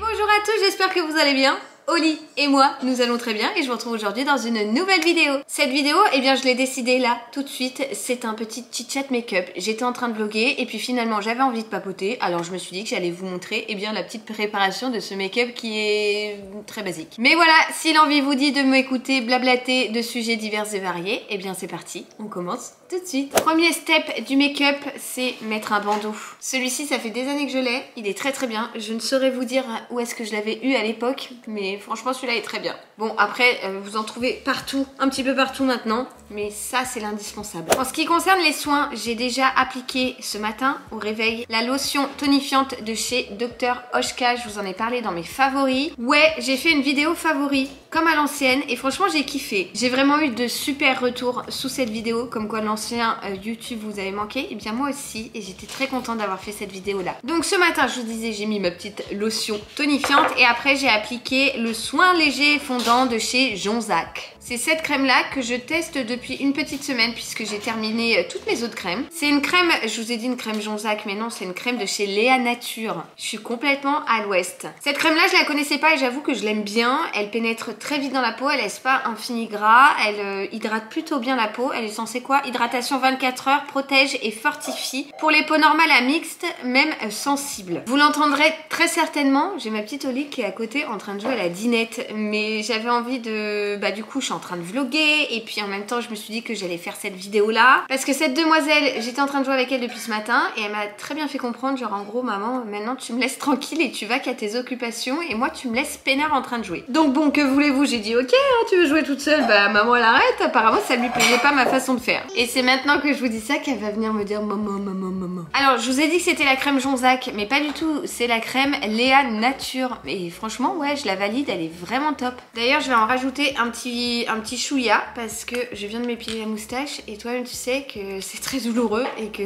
bonjour à tous, j'espère que vous allez bien. Oli et moi, nous allons très bien et je vous retrouve aujourd'hui dans une nouvelle vidéo. Cette vidéo, eh bien je l'ai décidé là, tout de suite, c'est un petit chit-chat make-up. J'étais en train de vlogger et puis finalement j'avais envie de papoter, alors je me suis dit que j'allais vous montrer eh bien la petite préparation de ce make-up qui est très basique. Mais voilà, si l'envie vous dit de m'écouter blablater de sujets divers et variés, eh bien c'est parti, on commence tout de suite. Premier step du make-up, c'est mettre un bandeau. Celui-ci, ça fait des années que je l'ai, il est très très bien. Je ne saurais vous dire où est-ce que je l'avais eu à l'époque, mais franchement celui-là est très bien. Bon après euh, vous en trouvez partout, un petit peu partout maintenant, mais ça c'est l'indispensable. En ce qui concerne les soins, j'ai déjà appliqué ce matin au réveil la lotion tonifiante de chez Dr Oshka, je vous en ai parlé dans mes favoris. Ouais, j'ai fait une vidéo favori comme à l'ancienne et franchement j'ai kiffé. J'ai vraiment eu de super retours sous cette vidéo comme quoi l'ancien euh, YouTube vous avait manqué et bien moi aussi et j'étais très contente d'avoir fait cette vidéo là. Donc ce matin je vous disais j'ai mis ma petite lotion tonifiante et après j'ai appliqué le soin léger fondant de chez Jonzac. C'est cette crème là que je teste depuis une petite semaine puisque j'ai terminé euh, toutes mes autres crèmes. C'est une crème, je vous ai dit une crème Jonzac mais non c'est une crème de chez Léa Nature. Je suis complètement à l'ouest. Cette crème là je la connaissais pas et j'avoue que je l'aime bien. Elle pénètre très vite dans la peau, elle laisse pas un fini gras, elle euh, hydrate plutôt bien la peau. Elle est censée quoi? Hydratation 24 heures, protège et fortifie. Pour les peaux normales à mixtes, même euh, sensibles. Vous l'entendrez très certainement, j'ai ma petite Oli qui est à côté en train de jouer à la dinette mais j'avais envie de... Bah du coup en train de vlogger et puis en même temps je me suis dit que j'allais faire cette vidéo là parce que cette demoiselle j'étais en train de jouer avec elle depuis ce matin et elle m'a très bien fait comprendre genre en gros maman maintenant tu me laisses tranquille et tu vas qu'à tes occupations et moi tu me laisses peinard en train de jouer. Donc bon que voulez-vous? J'ai dit ok hein, tu veux jouer toute seule? Bah maman elle arrête. Apparemment ça lui plaisait pas ma façon de faire. Et c'est maintenant que je vous dis ça qu'elle va venir me dire maman maman maman. Alors je vous ai dit que c'était la crème Jonzac mais pas du tout. C'est la crème Léa Nature. Et franchement ouais je la valide elle est vraiment top. D'ailleurs je vais en rajouter un petit un petit chouïa parce que je viens de m'épiler la moustache et toi-même tu sais que c'est très douloureux et que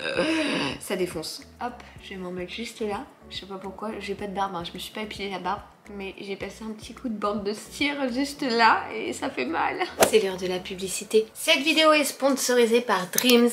ça défonce. Hop, je vais m'en mettre juste là. Je sais pas pourquoi, j'ai pas de barbe, hein. je me suis pas épilé la barbe, mais j'ai passé un petit coup de bande de cire juste là et ça fait mal. C'est l'heure de la publicité. Cette vidéo est sponsorisée par Dreams.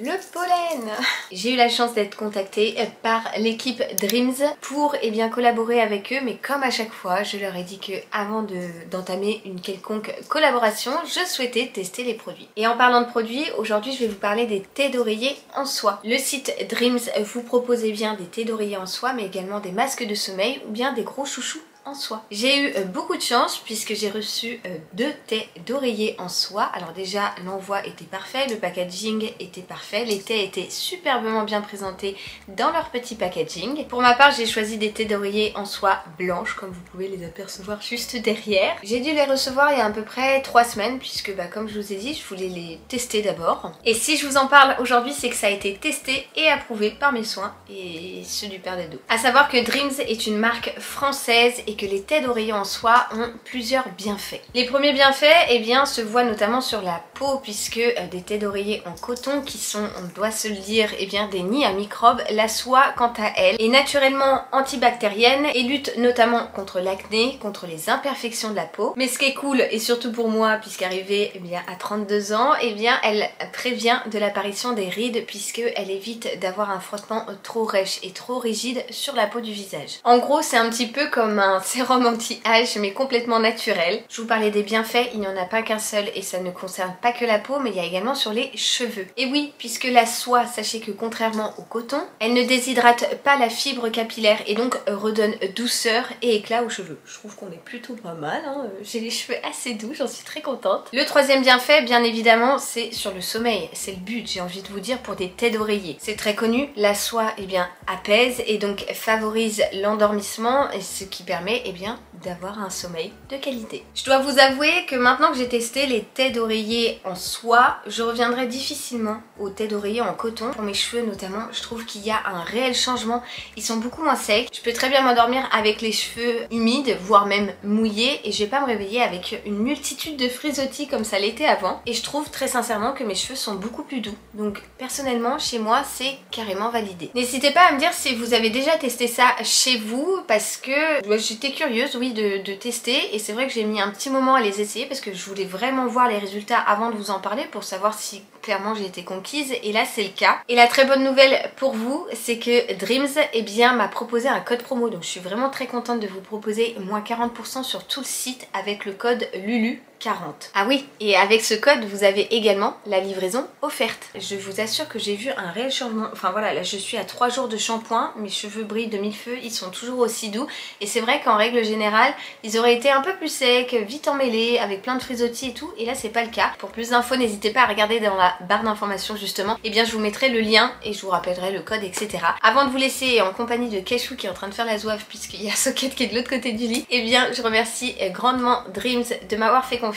Le pollen J'ai eu la chance d'être contactée par l'équipe Dreams pour eh bien, collaborer avec eux mais comme à chaque fois je leur ai dit que avant d'entamer une quelconque collaboration je souhaitais tester les produits. Et en parlant de produits, aujourd'hui je vais vous parler des thés d'oreiller en soie. Le site Dreams vous propose eh bien des thés d'oreiller en soie mais également des masques de sommeil ou bien des gros chouchous en. J'ai eu euh, beaucoup de chance puisque j'ai reçu euh, deux thés d'oreiller en soie. Alors déjà l'envoi était parfait, le packaging était parfait, les thés étaient superbement bien présentés dans leur petit packaging. Pour ma part j'ai choisi des thés d'oreiller en soie blanche comme vous pouvez les apercevoir juste derrière. J'ai dû les recevoir il y a à peu près trois semaines puisque bah, comme je vous ai dit je voulais les tester d'abord. Et si je vous en parle aujourd'hui c'est que ça a été testé et approuvé par mes soins et ceux du père des dos. A savoir que Dreams est une marque française et que les têtes d'oreiller en soie ont plusieurs bienfaits. Les premiers bienfaits eh bien, se voient notamment sur la peau puisque euh, des têtes d'oreiller en coton qui sont, on doit se le dire, eh bien, des nids à microbes, la soie quant à elle est naturellement antibactérienne et lutte notamment contre l'acné, contre les imperfections de la peau. Mais ce qui est cool et surtout pour moi puisqu'arrivée eh bien, à 32 ans, eh bien, elle prévient de l'apparition des rides puisqu'elle évite d'avoir un frottement trop rêche et trop rigide sur la peau du visage. En gros c'est un petit peu comme un sérum anti-âge mais complètement naturel. Je vous parlais des bienfaits, il n'y en a pas qu'un seul et ça ne concerne pas que la peau mais il y a également sur les cheveux. Et oui, puisque la soie, sachez que contrairement au coton, elle ne déshydrate pas la fibre capillaire et donc redonne douceur et éclat aux cheveux. Je trouve qu'on est plutôt pas mal, hein. j'ai les cheveux assez doux, j'en suis très contente. Le troisième bienfait, bien évidemment, c'est sur le sommeil. C'est le but, j'ai envie de vous dire, pour des têtes d'oreiller. C'est très connu, la soie eh bien, apaise et donc favorise l'endormissement ce qui permet et eh bien, d'avoir un sommeil de qualité. Je dois vous avouer que maintenant que j'ai testé les têtes d'oreiller en soie, je reviendrai difficilement aux têtes d'oreiller en coton. Pour mes cheveux notamment, je trouve qu'il y a un réel changement. Ils sont beaucoup moins secs. Je peux très bien m'endormir avec les cheveux humides, voire même mouillés, et je vais pas me réveiller avec une multitude de frisottis comme ça l'était avant. Et je trouve très sincèrement que mes cheveux sont beaucoup plus doux. Donc personnellement, chez moi, c'est carrément validé. N'hésitez pas à me dire si vous avez déjà testé ça chez vous, parce que j'étais curieuse, oui, de, tester et c'est vrai que j'ai mis un petit moment à les essayer parce que je voulais vraiment voir les résultats avant de vous en parler pour savoir si clairement j'ai été conquise et là c'est le cas. Et la très bonne nouvelle pour vous, c'est que Dreams eh bien m'a proposé un code promo. Donc je suis vraiment très contente de vous proposer moins 40% sur tout le site avec le code LULU 40. Ah oui, et avec ce code, vous avez également la livraison offerte. Je vous assure que j'ai vu un réel changement. Enfin voilà, là je suis à 3 jours de shampoing, mes cheveux brillent de mille feux, ils sont toujours aussi doux. Et c'est vrai qu'en règle générale, ils auraient été un peu plus secs, vite emmêlés, avec plein de frisottis et tout. Et là c'est pas le cas. Pour plus d'infos, n'hésitez pas à regarder dans la barre d'informations justement. Et eh bien je vous mettrai le lien et je vous rappellerai le code, etc. Avant de vous laisser en compagnie de Keshou qui est en train de faire la zouave puisqu'il y a Socket qui est de l'autre côté du lit, et eh bien je remercie grandement Dreams de m'avoir fait confiance.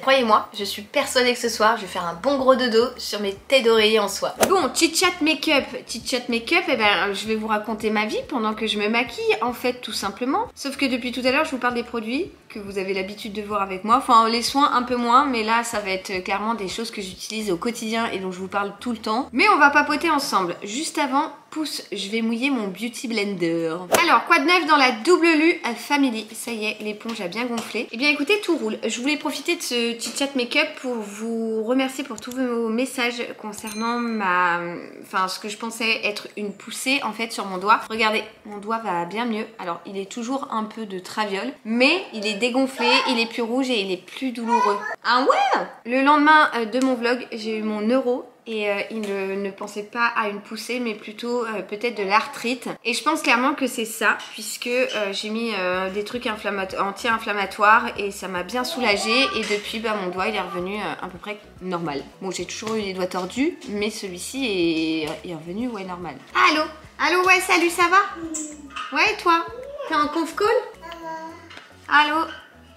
Croyez-moi, je suis persuadée que ce soir, je vais faire un bon gros dodo sur mes têtes d'oreiller en soie. Bon, chit-chat make-up. Chit-chat make-up, eh ben, je vais vous raconter ma vie pendant que je me maquille, en fait, tout simplement. Sauf que depuis tout à l'heure, je vous parle des produits que vous avez l'habitude de voir avec moi. Enfin, les soins un peu moins, mais là, ça va être clairement des choses que j'utilise au quotidien et dont je vous parle tout le temps. Mais on va papoter ensemble. Juste avant, je vais mouiller mon Beauty Blender. Alors, quoi de neuf dans la double lu Family? Ça y est, l'éponge a bien gonflé. Eh bien, écoutez, tout roule. Je voulais profiter de ce petit chat make-up pour vous remercier pour tous vos messages concernant ma... Enfin, ce que je pensais être une poussée, en fait, sur mon doigt. Regardez, mon doigt va bien mieux. Alors, il est toujours un peu de traviole, mais il est dégonflé, il est plus rouge et il est plus douloureux. Ah ouais Le lendemain euh, de mon vlog, j'ai eu mon neuro et euh, il ne, pensait pas à une poussée mais plutôt euh, peut-être de l'arthrite. Et je pense clairement que c'est ça puisque j'ai mis des trucs anti-inflammatoires et ça m'a bien soulagé et depuis bah, mon doigt il est revenu à peu près normal. Bon j'ai toujours eu les doigts tordus mais celui-ci est, est, revenu ouais normal. Allô? Allô ouais salut ça va? Ouais toi? T'es en conf call? Allô?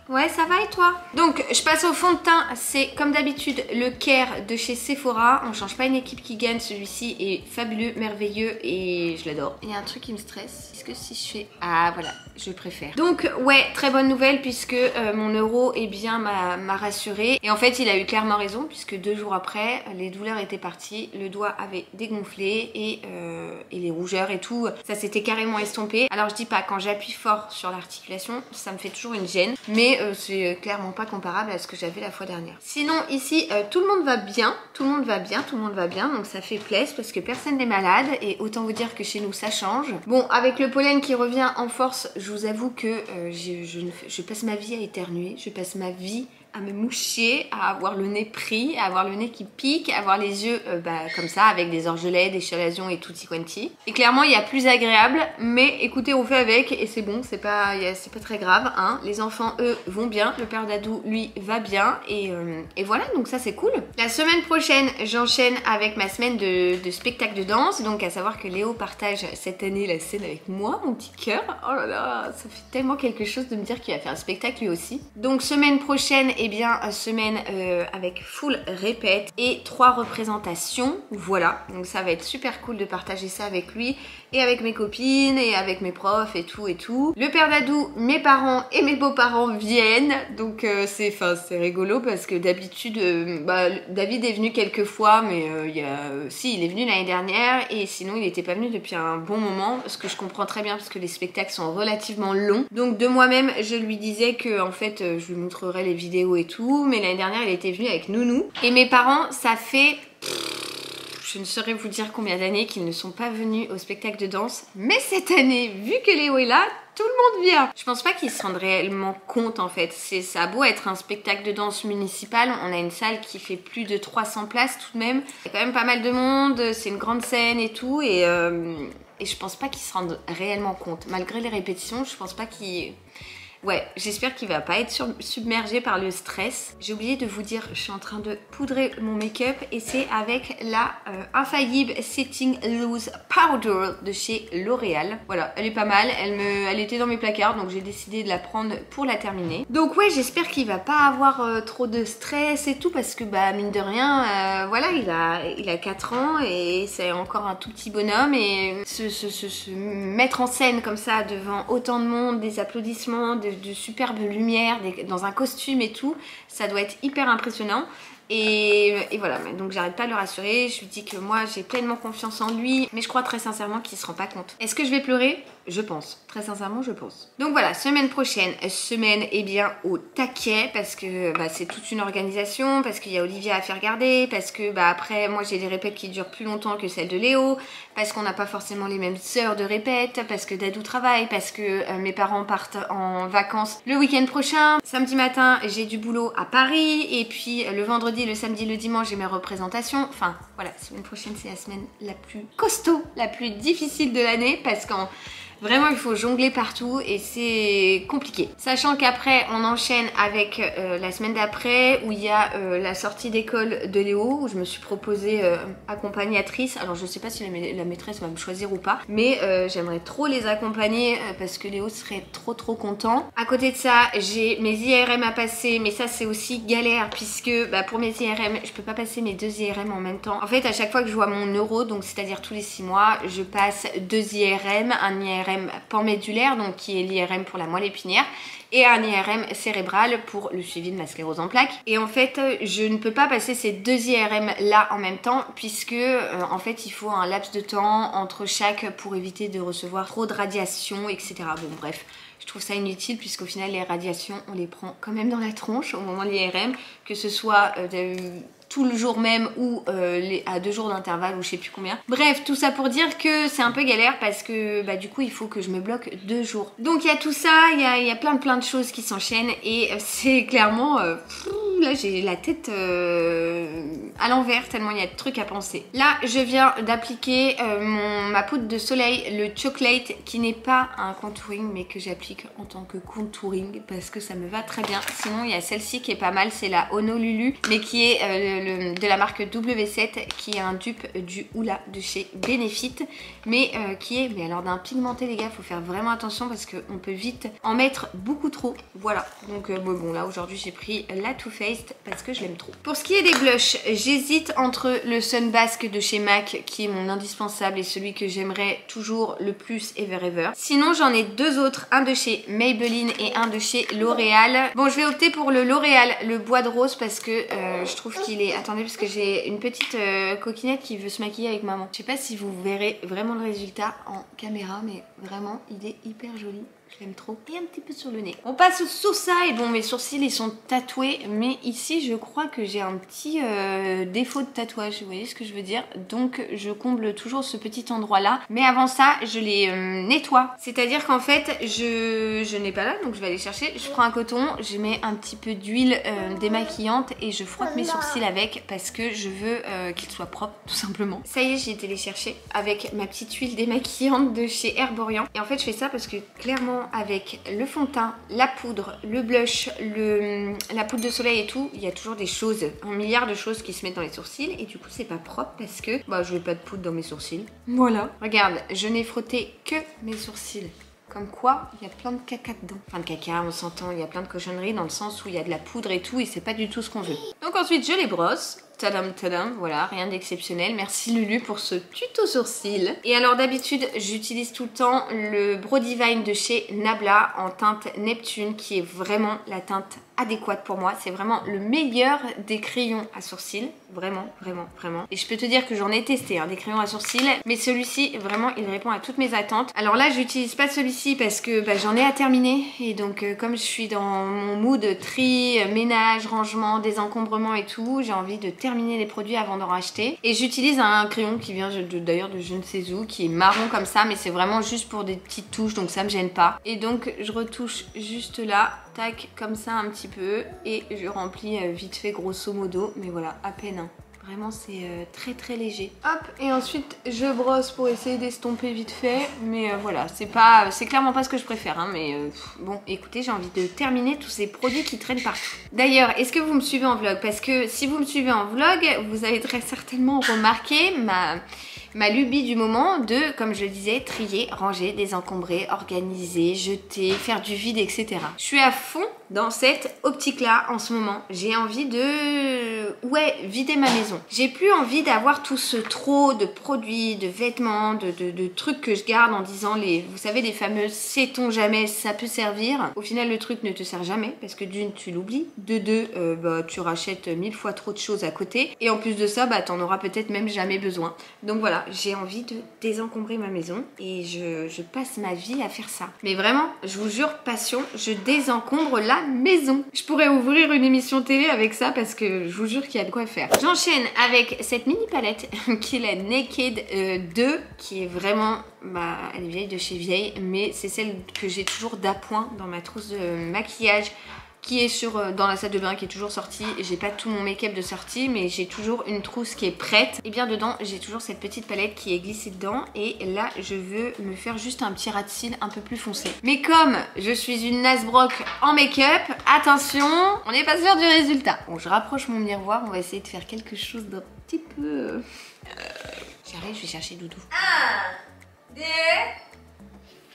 Ouais, ça va et toi? Donc, je passe au fond de teint. C'est comme d'habitude le Care de chez Sephora. On change pas une équipe qui gagne. Celui-ci est fabuleux, merveilleux et je l'adore. Il y a un truc qui me stresse. Est-ce que si je fais... Ah, voilà, je préfère? Donc, ouais, très bonne nouvelle puisque euh, mon euro, eh bien, m'a rassuré. Et en fait, il a eu clairement raison puisque deux jours après, les douleurs étaient parties. Le doigt avait dégonflé et, euh, et les rougeurs et tout, ça s'était carrément estompé. Alors, je dis pas, quand j'appuie fort sur l'articulation, ça me fait toujours une gêne. Mais euh, c'est clairement pas comparable à ce que j'avais la fois dernière. Sinon ici euh, tout le monde va bien, tout le monde va bien, tout le monde va bien donc ça fait plaisir parce que personne n'est malade et autant vous dire que chez nous ça change. Bon avec le pollen qui revient en force je vous avoue que euh, je passe ma vie à éternuer, je passe ma vie à me moucher, à avoir le nez pris, à avoir le nez qui pique, à avoir les yeux euh, bah, comme ça avec des orgelets, des chalazions et tutti quanti. Et clairement il y a plus agréable, mais écoutez on fait avec et c'est bon, c'est pas, pas très grave. Hein. Les enfants eux vont bien, le père d'Adou lui va bien et, euh, et, voilà donc ça c'est cool. La semaine prochaine j'enchaîne avec ma semaine de, de, spectacle de danse, donc à savoir que Léo partage cette année la scène avec moi, mon petit cœur. Oh là là, ça fait tellement quelque chose de me dire qu'il va faire un spectacle lui aussi. Donc semaine prochaine eh bien, semaine euh, avec full répète et trois représentations. Voilà, donc ça va être super cool de partager ça avec lui et avec mes copines et avec mes profs et tout et tout. Le père d'Adou, mes parents et mes beaux-parents viennent, donc euh, c'est c'est rigolo parce que d'habitude, euh, bah, David est venu quelques fois, mais il y a, si, il est venu l'année dernière et sinon il n'était pas venu depuis un bon moment, ce que je comprends très bien parce que les spectacles sont relativement longs. Donc de moi-même, je lui disais que en fait, je lui montrerai les vidéos et tout, mais l'année dernière, il était venu avec Nounou. Et mes parents, ça fait... Je ne saurais vous dire combien d'années qu'ils ne sont pas venus au spectacle de danse. Mais cette année, vu que Léo est là, tout le monde vient. Je pense pas qu'ils se rendent réellement compte en fait. Ça a beau être un spectacle de danse municipal, on a une salle qui fait plus de 300 places tout de même. Il y a quand même pas mal de monde, c'est une grande scène et tout et, euh, et je pense pas qu'ils se rendent réellement compte. Malgré les répétitions, je pense pas qu'ils Ouais, j'espère qu'il va pas être submergé par le stress. J'ai oublié de vous dire, je suis en train de poudrer mon make-up et c'est avec la euh, Infaillible Setting Loose Powder de chez L'Oréal. Voilà, elle est pas mal, elle, était dans mes placards donc j'ai décidé de la prendre pour la terminer. Donc ouais, j'espère qu'il va pas avoir euh, trop de stress et tout parce que bah mine de rien, euh, voilà, il a, il a 4 ans et c'est encore un tout petit bonhomme et se, se, se, mettre en scène comme ça devant autant de monde, des applaudissements, de, superbes lumières, dans un costume et tout. Ça doit être hyper impressionnant. Et, voilà, donc j'arrête pas de le rassurer. Je lui dis que moi j'ai pleinement confiance en lui, mais je crois très sincèrement qu'il se rend pas compte. Est-ce que je vais pleurer? Je pense. Très sincèrement, je pense. Donc voilà, semaine prochaine, semaine eh bien au taquet parce que bah, c'est toute une organisation, parce qu'il y a Olivia à faire garder, parce que bah, après moi j'ai des répètes qui durent plus longtemps que celles de Léo, parce qu'on n'a pas forcément les mêmes heures de répète, parce que Dadou travaille, parce que euh, mes parents partent en vacances le week-end prochain. Samedi matin, j'ai du boulot à Paris, et puis euh, le vendredi, le samedi, le dimanche, j'ai mes représentations. Enfin voilà, semaine prochaine c'est la semaine la plus costaud, la plus difficile de l'année, parce qu'en Vraiment, il faut jongler partout et c'est compliqué. Sachant qu'après, on enchaîne avec euh, la semaine d'après où il y a euh, la sortie d'école de Léo où je me suis proposée euh, accompagnatrice. Alors, je sais pas si la, maîtresse va me choisir ou pas, mais j'aimerais trop les accompagner parce que Léo serait trop trop content. À côté de ça, j'ai mes IRM à passer, mais ça c'est aussi galère puisque bah, pour mes IRM, je peux pas passer mes deux IRM en même temps. En fait, à chaque fois que je vois mon neuro, donc c'est-à-dire tous les six mois, je passe deux IRM, un IRM panmédulaire, donc qui est l'IRM pour la moelle épinière, et un IRM cérébral pour le suivi de la sclérose en plaques. Et en fait, je ne peux pas passer ces deux IRM là en même temps puisque euh, en fait, il faut un laps de temps entre chaque pour éviter de recevoir trop de radiation, etc. Bon, bref. Je trouve ça inutile puisqu'au final les radiations on les prend quand même dans la tronche au moment de l'IRM, que ce soit euh, tout le jour même ou euh, à deux jours d'intervalle ou je sais plus combien. Bref, tout ça pour dire que c'est un peu galère parce que bah, du coup il faut que je me bloque deux jours. Donc il y a tout ça, il y a, plein de plein de choses qui s'enchaînent et euh, c'est clairement... Euh, là j'ai la tête à l'envers tellement il y a de trucs à penser. Là je viens d'appliquer ma poudre de soleil, le chocolate qui n'est pas un contouring mais que j'applique en tant que contouring parce que ça me va très bien. Sinon il y a celle-ci qui est pas mal, c'est la Honolulu mais qui est de la marque W7 qui est un dupe du Oula de chez Benefit mais euh, qui est, mais alors d'un pigmenté les gars, faut faire vraiment attention parce qu'on peut vite en mettre beaucoup trop. Voilà, donc euh, bon, là aujourd'hui j'ai pris la Too Faced parce que je l'aime trop. Pour ce qui est des blushs, j'hésite entre le Sunbask de chez MAC qui est mon indispensable et celui que j'aimerais toujours le plus ever ever. Sinon j'en ai deux autres, un de chez Maybelline et un de chez L'Oréal. Bon je vais opter pour le L'Oréal, le bois de rose parce que euh, je trouve qu'il est Attendez, parce que j'ai une petite euh, coquinette qui veut se maquiller avec maman. Je sais pas si vous verrez vraiment le résultat en caméra, mais vraiment, il est hyper joli. Je l'aime trop. Et un petit peu sur le nez. On passe sous ça et bon mes sourcils ils sont tatoués mais ici je crois que j'ai un petit euh, défaut de tatouage, vous voyez ce que je veux dire? Donc je comble toujours ce petit endroit là mais avant ça je les euh, nettoie. C'est-à-dire qu'en fait je, je n'ai pas là donc je vais aller chercher. Je prends un coton, je mets un petit peu d'huile euh, démaquillante et je frotte mes sourcils avec parce que je veux qu'ils soient propres tout simplement. Ça y est j'ai été les chercher avec ma petite huile démaquillante de chez Herborian et en fait je fais ça parce que clairement avec le fond de teint, la poudre, le blush, le, la poudre de soleil et tout, il y a toujours des choses, un milliard de choses qui se mettent dans les sourcils et du coup c'est pas propre parce que bah je n'ai pas de poudre dans mes sourcils. Voilà. Regarde, je n'ai frotté que mes sourcils. Comme quoi, il y a plein de caca dedans. Enfin de caca, on s'entend, il y a plein de cochonneries dans le sens où il y a de la poudre et tout et c'est pas du tout ce qu'on veut. Donc ensuite je les brosse Tadam tadam, voilà, rien d'exceptionnel. Merci Lulu pour ce tuto sourcil. Et alors d'habitude, j'utilise tout le temps le Brodivine de chez Nabla en teinte Neptune qui est vraiment la teinte adéquate pour moi. C'est vraiment le meilleur des crayons à sourcils. Vraiment, vraiment, vraiment. Et je peux te dire que j'en ai testé hein, des crayons à sourcils. Mais celui-ci, vraiment, il répond à toutes mes attentes. Alors là, j'utilise pas celui-ci parce que bah, j'en ai à terminer. Et donc, euh, comme je suis dans mon mood tri, ménage, rangement, désencombrement et tout, j'ai envie de terminer les produits avant d'en racheter. Et j'utilise un crayon qui vient d'ailleurs de je ne sais où, qui est marron comme ça. Mais c'est vraiment juste pour des petites touches, donc ça me gêne pas. Et donc, je retouche juste là tac, comme ça un petit peu, et je remplis euh, vite fait grosso modo, mais voilà, à peine. Vraiment, c'est euh, très très léger. Hop, et ensuite, je brosse pour essayer d'estomper vite fait. Mais euh, voilà, c'est pas, c'est clairement pas ce que je préfère. Hein, mais bon, écoutez, j'ai envie de terminer tous ces produits qui traînent partout. D'ailleurs, est-ce que vous me suivez en vlog? Parce que si vous me suivez en vlog, vous avez très certainement remarqué ma ma lubie du moment de, comme je le disais, trier, ranger, désencombrer, organiser, jeter, faire du vide, etc. Je suis à fond dans cette optique-là en ce moment. J'ai envie de... Ouais, vider ma maison. J'ai plus envie d'avoir tout ce trop de produits, de vêtements, de, trucs que je garde en disant les... Vous savez, les fameuses sait-on jamais, ça peut servir. Au final, le truc ne te sert jamais parce que d'une, tu l'oublies. De deux, euh, bah, tu rachètes mille fois trop de choses à côté. Et en plus de ça, bah, t'en auras peut-être même jamais besoin. Donc voilà, j'ai envie de désencombrer ma maison et je, passe ma vie à faire ça. Mais vraiment, je vous jure, passion, je désencombre là maison. Je pourrais ouvrir une émission télé avec ça parce que je vous jure qu'il y a de quoi faire. J'enchaîne avec cette mini palette qui est la Naked 2 euh, qui est vraiment, bah, elle est vieille de chez vieille mais c'est celle que j'ai toujours d'appoint dans ma trousse de maquillage qui est sur, euh, dans la salle de bain qui est toujours sortie. J'ai pas tout mon make-up de sortie mais j'ai toujours une trousse qui est prête. Et bien dedans j'ai toujours cette petite palette qui est glissée dedans et là je veux me faire juste un petit rat de cils un peu plus foncé. Mais comme je suis une Nasbrock en make-up, attention, on n'est pas sûr du résultat. Bon je rapproche mon miroir, on va essayer de faire quelque chose d'un petit peu... Euh, j'arrive, je vais chercher Doudou. 1, 2,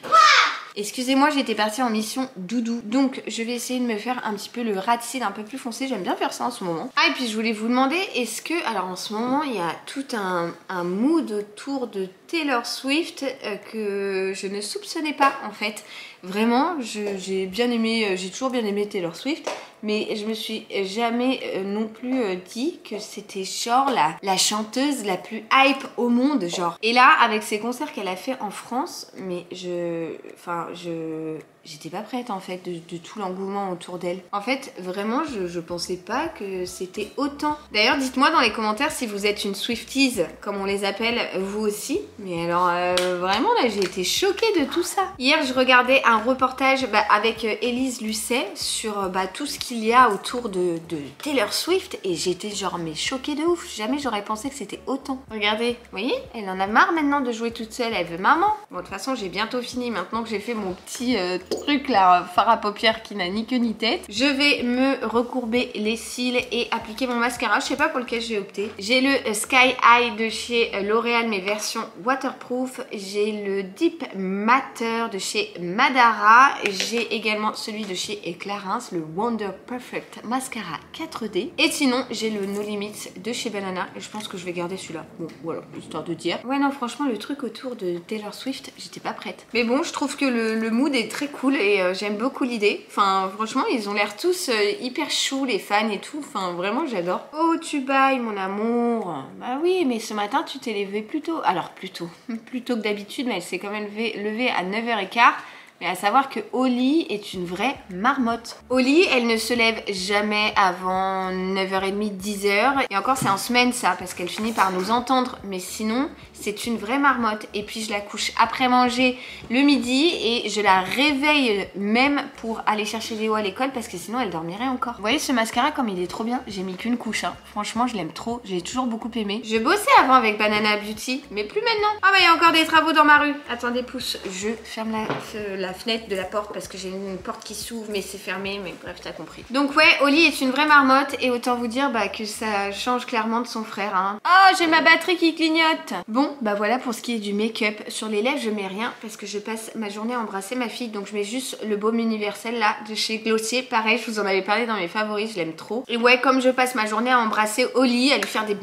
3 Excusez-moi, j'étais partie en mission doudou. Donc, je vais essayer de me faire un petit peu le rat de un peu plus foncé. J'aime bien faire ça en ce moment. Ah, et puis je voulais vous demander, est-ce que... Alors, en ce moment, il y a tout un, mood autour de Taylor Swift euh, que je ne soupçonnais pas, en fait? Vraiment, j'ai bien aimé... Euh, j'ai toujours bien aimé Taylor Swift mais je me suis jamais euh, non plus euh, dit que c'était genre la, la chanteuse la plus hype au monde, genre. Et là, avec ces concerts qu'elle a fait en France, mais je... Enfin, je j'étais pas prête en fait de, tout l'engouement autour d'elle. En fait, vraiment, je, pensais pas que c'était autant. D'ailleurs, dites-moi dans les commentaires si vous êtes une Swifties, comme on les appelle, vous aussi. Mais alors, euh, vraiment, là, j'ai été choquée de tout ça. Hier, je regardais un reportage bah, avec euh, Élise Lucet sur euh, bah, tout ce qu'il y a autour de, de Taylor Swift et j'étais genre, mais choquée de ouf. Jamais j'aurais pensé que c'était autant. Regardez, vous voyez, elle en a marre maintenant de jouer toute seule, elle veut maman. Bon, de toute façon, j'ai bientôt fini maintenant que j'ai fait mon petit truc là, fard à paupières qui n'a ni queue ni tête. Je vais me recourber les cils et appliquer mon mascara. Je sais pas pour lequel j'ai opté. J'ai le Sky Eye de chez L'Oréal, mais version waterproof. J'ai le Deep Matter de chez Madara. J'ai également celui de chez Clarins, le Wonder Perfect Mascara 4D. Et sinon, j'ai le No Limits de chez Banana. Et je pense que je vais garder celui-là. Bon, voilà, histoire de dire. Ouais, non, franchement, le truc autour de Taylor Swift, j'étais pas prête. Mais bon, je trouve que le mood est très cool et euh, j'aime beaucoup l'idée. Enfin, franchement, ils ont l'air tous euh, hyper choux, les fans et tout. Enfin, vraiment, j'adore. Oh, tu bailles, mon amour. Bah oui, mais ce matin, tu t'es levé plus tôt. Alors, plus tôt. Plus tôt que d'habitude, mais elle s'est quand même levée à 9h15. Mais à savoir que Oli est une vraie marmotte. Oli, elle ne se lève jamais avant 9h30, 10h. Et encore, c'est en semaine ça, parce qu'elle finit par nous entendre. Mais sinon, c'est une vraie marmotte. Et puis, je la couche après manger le midi et je la réveille même pour aller chercher Léo à l'école parce que sinon, elle dormirait encore. Vous voyez ce mascara comme il est trop bien J'ai mis qu'une couche. Hein. Franchement, je l'aime trop. J'ai toujours beaucoup aimé. Je bossais avant avec Banana Beauty, mais plus maintenant. Ah bah, il y a encore des travaux dans ma rue. Attendez, pouce. Je ferme la la fenêtre de la porte parce que j'ai une porte qui s'ouvre mais c'est fermé mais bref t'as compris. Donc ouais Oli est une vraie marmotte et autant vous dire bah, que ça change clairement de son frère. Hein. Oh j'ai ma batterie qui clignote Bon bah voilà pour ce qui est du make-up. Sur les lèvres je mets rien parce que je passe ma journée à embrasser ma fille donc je mets juste le baume universel là de chez Glossier. Pareil je vous en avais parlé dans mes favoris je l'aime trop. Et ouais comme je passe ma journée à embrasser Oli, à lui faire des,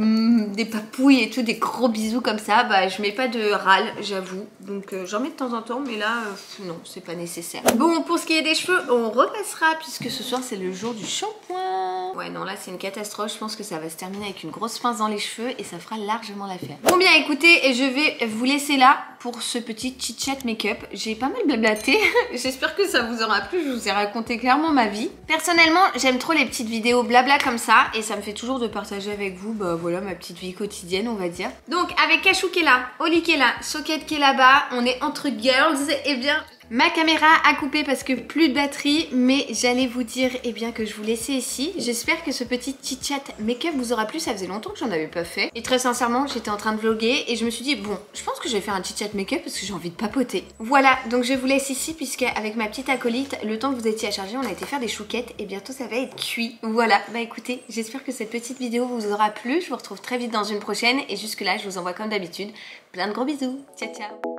des papouilles et tout, des gros bisous comme ça, bah je mets pas de râle j'avoue. Donc euh, j'en mets de temps en temps mais là euh, non c'est pas nécessaire. Bon, pour ce qui est des cheveux, on repassera puisque ce soir c'est le jour du shampoing. Ouais, non, là c'est une catastrophe. Je pense que ça va se terminer avec une grosse pince dans les cheveux et ça fera largement l'affaire. Bon, bien écoutez, je vais vous laisser là pour ce petit chit-chat make-up. J'ai pas mal blablaté. J'espère que ça vous aura plu. Je vous ai raconté clairement ma vie. Personnellement, j'aime trop les petites vidéos blabla comme ça et ça me fait toujours de partager avec vous, bah voilà, ma petite vie quotidienne, on va dire. Donc, avec Kachou qui est là, Oli qui est là, Socket qui est là-bas, on est entre girls, et eh bien Ma caméra a coupé parce que plus de batterie, mais j'allais vous dire eh bien, que je vous laissais ici. J'espère que ce petit chit-chat make-up vous aura plu, ça faisait longtemps que j'en avais pas fait. Et très sincèrement, j'étais en train de vlogger et je me suis dit, bon, je pense que je vais faire un chit-chat make-up parce que j'ai envie de papoter. Voilà, donc je vous laisse ici puisque avec ma petite acolyte, le temps que vous étiez à charger, on a été faire des chouquettes et bientôt ça va être cuit. Voilà, bah écoutez, j'espère que cette petite vidéo vous aura plu. Je vous retrouve très vite dans une prochaine et jusque là, je vous envoie comme d'habitude plein de gros bisous. Ciao ciao